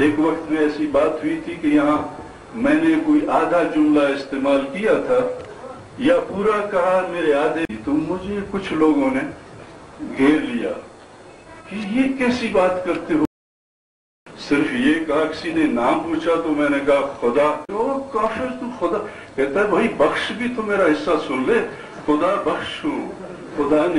एक वक्त में ऐसी बात हुई थी कि यहाँ मैंने कोई आधा जुमला इस्तेमाल किया था, या पूरा कहा मेरे आधे तो मुझे कुछ लोगों ने घेर लिया कि ये कैसी बात करते हो। सिर्फ़ ये कहा, किसी ने नाम पूछा तो मैंने कहा, खुदा। तो काफिर, तू खुदा? कहता है, भाई, बख्श भी तो मेरा हिस्सा सुन ले, खुदा बख्श हूँ, खुदा ने